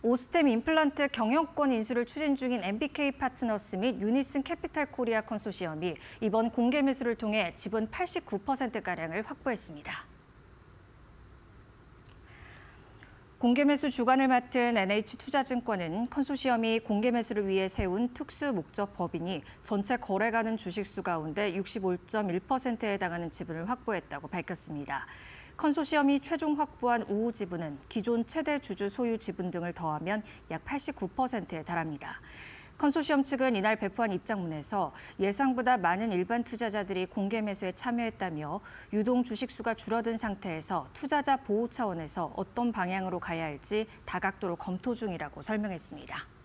오스템 임플란트 경영권 인수를 추진 중인 MBK 파트너스 및 유니슨 캐피탈 코리아 컨소시엄이 이번 공개 매수를 통해 지분 89%가량을 확보했습니다. 공개 매수 주관을 맡은 NH투자증권은 컨소시엄이 공개 매수를 위해 세운 특수 목적 법인이 전체 거래가는 주식수 가운데 65.1%에 해당하는 지분을 확보했다고 밝혔습니다. 컨소시엄이 최종 확보한 우호 지분은 기존 최대 주주 소유 지분 등을 더하면 약 89%에 달합니다. 컨소시엄 측은 이날 배포한 입장문에서 예상보다 많은 일반 투자자들이 공개 매수에 참여했다며 유동 주식수가 줄어든 상태에서 투자자 보호 차원에서 어떤 방향으로 가야 할지 다각도로 검토 중이라고 설명했습니다.